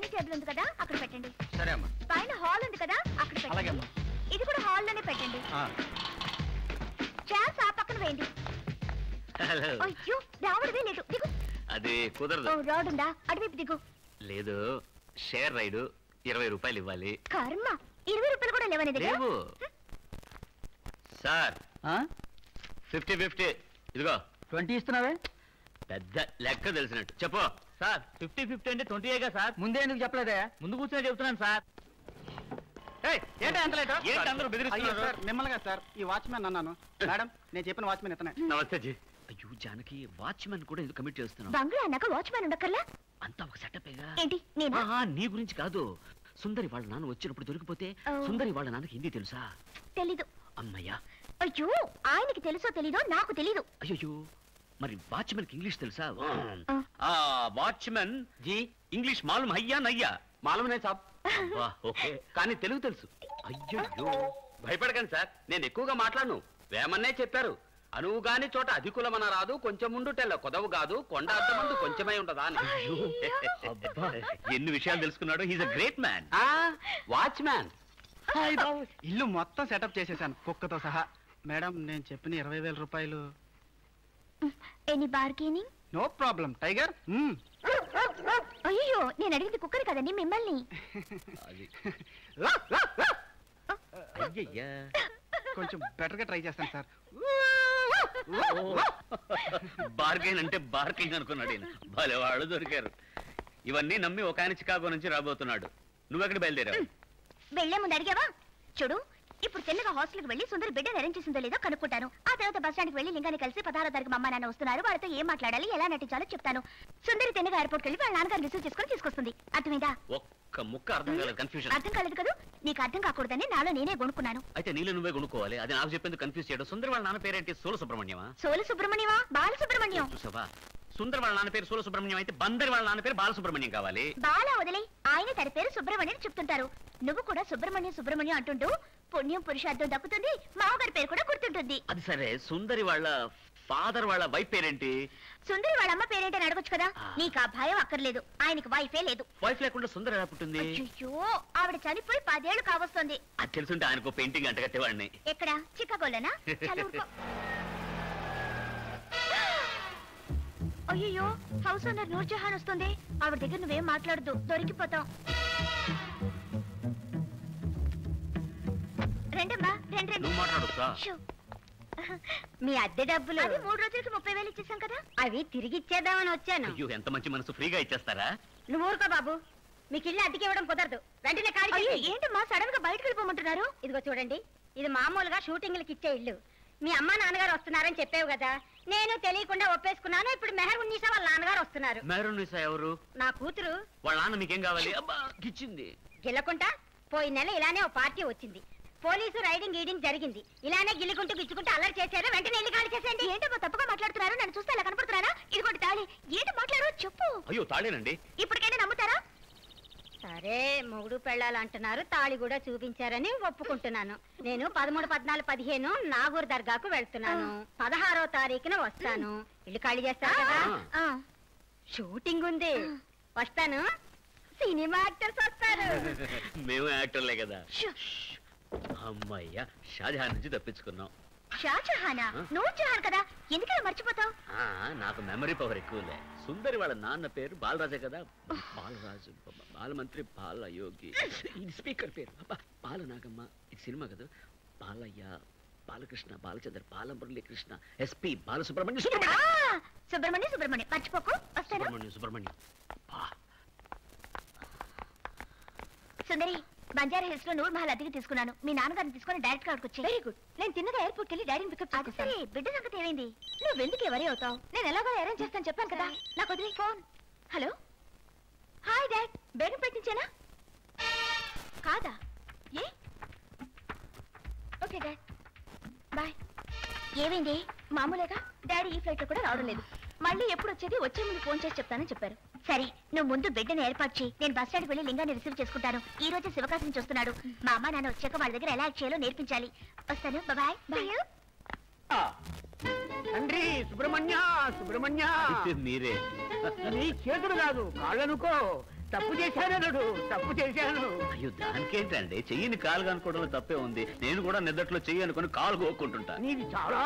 Dining table ఉంది కదా అక్కడ పెట్టండి. సరే అమ్మా. పైన హాల్ ఉంది కదా అక్కడ అలాగే పెట్టండి అమ్మా. ఇది కూడా హాల్లోనే పెట్టండి. ఆ, చైర్స్ ఆ పక్కన వేయండి. హలో. అయ్యో రావడమే లేదు. దిగు. అది ఓ కుదరదు. రోడ్ ఉందా అటువైపు దిగు. లేదు షేర్ రైడు ఇరవై రూపాయలు ఇవ్వాలి. కర్మ ఇరవై రూపాయలు కూడా లేవని దగ్గర? లేవు. సార్. ఆ? Fifty fifty. ఇదిగో. ట్వంటీ ఇస్తున్నావే? పెద్ద లెక్క తెలిసినట్టు. చెప్పు. సార్ ఫిఫ్టీ ఫిఫ్టీ అంటే ట్వంటీగా సార్? ముందే ఎందుకు చెప్పలేదే? ముందు కూర్చొని చెప్తున్నాను సార్. ఏంటి అంత లేటు? ఏంటి అందరూ బెదిరిస్తున్నారు? అయ్యో సార్ ఈ వాచ్మెన్ అన్నాను. మేడం నేను చెప్పిన వాచ్మెన్ ఇతనే. నమస్తే జీ. అయ్యో జానకి వాచ్మెన్ కూడా ఎందుకు కమిట్ చేస్తున్నావు? బంగ్లా అన్నాక వాచ్మ్యాన్ ఉండక్కర్లా? అంతా ఒక ఏంటి నీ గురించి కాదు. సుందరి వాళ్ళ నాన్న వచ్చినప్పుడు దొరికిపోతే. సుందరి వాళ్ళ నాన్నకి హిందీ తెలుసా? తెలీదు. అమ్మయ్యా. అయ్యో ఆయనకి తెలుసో తెలీదో నాకు తెలీదు. అయ్యో మరి వాచ్మెన్కి ఇంగ్లీష్ తెలుసా? ఆ. ఆ. Watchman G. ఇంగ్లీష్ మాలూమ్ అయ్యా నయ్యా? మాలూమే సాబ్. ఓకే. కానీ తెలుగు తెలుసు. అయ్యో భయపడకండి సార్. నేను ఎక్కువగా మాట్లాడను. వేమన్నే చెప్పారు. అనువుగాని చోట అధికులమన రాదు కొంచెం ఉండు తెల్ల. కొదవు కాదు కొండ అద్దమందు కొంచెమై ఉండదా అని. అబ్బా, ఎన్ని విషయాలు తెలుసుకున్నాడు. He's a great man. Watchman ఇల్లు మొత్తం సెటప్ చేసేసాను కుక్కతో సహా. మేడం నేను చెప్పిన ఇరవై వేల రూపాయలు any bargaining no problem tiger. అయ్యో నేను అడిగింది కుక్కని కదండి మిమ్మల్ని. అయ్యయ్యా. కొంచెం బెటర్గా ట్రై చేస్తాను సార్ బార్గెన్ అంటే బార్కింగ్ అనుకున్నాడు ఈయన. భలే వాళ్ళు దొరికారు. ఇవన్నీ నమ్మి ఒక ఆయన చికాగో నుంచి రాబోతున్నాడు. నువ్వెక్కడ బయలుదేరావు? వెళ్ళే ముందు అడిగావా? చూడు ఇప్పుడు తెల్లగా హాస్టల్కి వెళ్ళి సుందరి బిడ్డను అరేంజ్ చేసిందో లేదో కనుక్కుంటాను. ఆ తర్వాత బస్ స్టాండ్కి వెళ్ళి లింగాన్ని కలిసి పదహారో తారీఖు మా అమ్మ నాన్న వస్తున్నారు. వాళ్ళతో ఏం మాట్లాడాలి ఎలా నటించాలో చెప్తాను. సుందరి తెన్నగా ఎయిర్పోర్ట్కి వెళ్ళి వాళ్ళ నాన్నగారు రిసీవ్ చేసుకొని తీసుకొస్తుంది. అర్థమైందా? ఒక్క ముక్క అర్థం కాలేదు కన్ఫ్యూజన్ అర్థం కాలేదు కదా? నీకు అర్థం కాకూడదని నాలో నేనే కొనుక్కున్నాను అయితే నీళ్ళు నువ్వే కొనుక్కోవాలి అది నాకు చెప్పేందుకు కన్ఫ్యూజ్ చేయడం. సుందర వాళ్ళ నాన్న పేరేంటి? సోల సుబ్రహ్మణ్యమా సోలు సుబ్రహ్మణ్యమా బాల సుబ్రహ్మణ్యం చూసావా సుందర వాళ్ళ నాన్న పేరు సోల సుబ్రహ్మణ్యం అయితే బందరి వాళ్ళ నాన్న పేరు బాలసుబ్రహ్మణ్యం కావాలి. బాల వదిలే ఆయన తన పేరు సుబ్రహ్మణ్యం చెప్తుంటారు. నువ్వు కూడా సుబ్రహ్మణ్యం సుబ్రహ్మణ్యం అంటుంటూ పుణ్యం పురుషార్థం దక్కుతుంది మామగారి పేరు కూడా గుర్తుంటుంది. అది సరే సుందరి వాళ్ళ ఫాదర్ వాళ్ళ వైఫ్ పేరేంటి? సుందరి వాళ్ళ అమ్మ పేరేంటని అడగొచ్చు కదా. నీకు ఆ భయం అక్కర్లేదు ఆయనకి వైఫే లేదు. వైఫ్ లేకుండా సుందర ఎలా పుట్టింది? అయ్యో ఆవిడ చనిపోయి పదేళ్ళు కావస్తుంది. అది తెలుసుంటే ఆయనకు పెయింటింగ్ అంటగట్టేవాడిని ఎక్కడ? చిక్కగోళ్ళనా చాలా ఊరుకో. అయ్యో హౌస్ ఓనర్ నూర్జహాన్ వస్తుంది. ఆవిడ దగ్గర నువ్వేం మాట్లాడదు దొరికిపోతాం. మాట్లాడొచ్చా. మీ అద్దె డబ్బులు. అది మూడు రోజులకి ముప్పై వేలు ఇచ్చేసాం కదా? అవి తిరిగి ఇచ్చేద్దామని వచ్చాను. అయ్యో ఎంత మంచి మనసు. ఫ్రీగా ఇచ్చేస్తారా? నువ్వు ఊరుకో బాబు. మీకు ఇల్లు అద్దెకి ఇవ్వడం కుదరదు. వెంటనే ఖాళీ ఏంటమ్మా సడన్గా బయటకు వెళ్ళిపోమంటున్నారు? ఇదిగో చూడండి. ఇది మామూలుగా షూటింగ్లకి ఇచ్చే ఇల్లు. మీ అమ్మ నాన్నగారు వస్తున్నారని చెప్పావు కదా. నేను తెలియకుండా ఒప్పేసుకున్నాను. ఇప్పుడు మెహర్ ఉన్నీసా వాళ్ళ నాన్నగారు వస్తున్నారు. మేరు నిసా ఎవరు? నా కూతురు. వాళ్ళ నాన్న మీకేం కావాలి? అబ్బా గిచ్చింది. గిల్లకుంటా పోయిన నెల ఇలానే ఓ పార్టీ వచ్చింది. పోలీసు రైడింగ్ గీడింగ్ జరిగింది. ఇలానే గిల్లుకుంటూ గిచ్చుకుంటూ అల్లరి చేశారు. వెంటనే ఇల్లు ఖాళీ చేసేయండి. ఏంటమ్మా తప్పుగా మాట్లాడుతున్నారు? నన్ను చూస్తే ఇలా కనపడుతున్నారా? ఇదిగోటి తాళి. ఏంటి మాట్లాడో చెప్పు. అయ్యో తాళేనండి. ఇప్పటికైనా నమ్ముతారా? సరే మొగుడు పెళ్ళాలు అంటున్నారు. తాళి కూడా చూపించారని ఒప్పుకుంటున్నాను. నేను పదమూడు పద్నాలుగు పదిహేను నాగూర్ దర్గాకు వెళ్తున్నాను. పదహారో తారీఖున వస్తాను. ఇల్లు ఖాళీ చేస్తారు కదా? షూటింగ్ ఉంది. వస్తాను. సినిమా యాక్టర్స్ వస్తారు. మేము యాక్టర్లే కదా. అమ్మయ్యా షాజహాన్ నుంచి తప్పించుకున్నాం. షాజహానా? నూర్ జహాన్ కదా? ఎందుకలా మర్చిపోతావు? నాకు మెమరీ పవర్ ఎక్కువలే. సుందరి వాళ్ళ నాన్న పేరు బాలరాజే కదా? బాలరాజు బాలమంత్రి బాల యోగి. ఇది స్పీకర్ పేరు. అబ్బా, బాలనాగమ్మ ఇది సినిమా కదా? బాలయ్య బాలకృష్ణ బాలచంద్ర బాలమురళీ కృష్ణ ఎస్పి బాలసుబ్రహ్మణ్యం సుబ్రహ్మణ్యం. సుబ్రహ్మణ్యం సుబ్రహ్మణ్యం. మర్చిపోకు. సుబ్రహ్మణ్యం సుబ్రహ్మణ్యం. సుందరి బంజారా హిల్స్లో నూర్ మహల్ అద్దెకి తీసుకున్నాను. మీ నాన్నగారిని తీసుకుని డైరెక్ట్గా వచ్చి వెరీ గుడ్. నేను తిన్నగా ఎయిర్పోర్ట్ వెళ్ళి డాడీని పికప్ అది సరే బిడ్డ సంగతి ఏమైంది? నువ్వు ఎందుకు ఎవరి అవుతావు? నేను ఎలాగో అరేంజ్ చేస్తాను చెప్పాను కదా. నాకు వదిలే phone. Hello? Hi dad. Begum పెట్టించానా? కాదా? ఏ? Okay dad. బాయ్. ఏమైంది? మామూలుగా డాడీ ఈ ఫ్లైట్లో కూడా రావడం లేదు. మళ్ళీ ఎప్పుడు వచ్చేది? వచ్చే ముందు ఫోన్ చేసి చెప్తానని చెప్పారు. సరే నువ్వు ముందు బిడ్డను ఏర్పాటు చేయి. నేను బస్ స్టాండ్ వెళ్ళి లింగాన్ని రిసీవ్ చేసుకుంటాను. ఈ రోజు శివకాశం చూస్తున్నాడు. మా అమ్మ నాన్న వచ్చాక వాళ్ళ దగ్గర ఎలా యాక్ట్ చేయాలో నేర్పించాలి. వస్తాను. బాయ్. బాయ్. తండ్రి సుబ్రహ్మణ్య సుబ్రహ్మణ్య. మీరే. నీ చేతులు కాదు కాళ్ళనుకో. తప్పు చేశాను తప్పు చేశాను. అయ్యో దానికేంటండి? చెయ్యిని కాలు అనుకోవడంలో తప్పే ఉంది. నేను కూడా నిద్దట్లో చెయ్యి అనుకుని కాలు కోక్కుంటుంటా. నీది చాలా